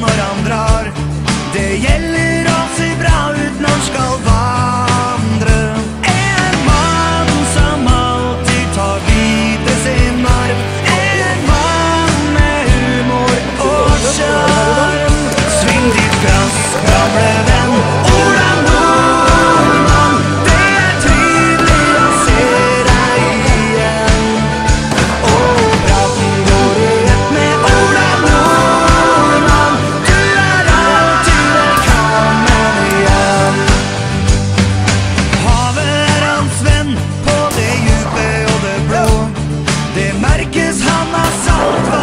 krysser is how my soul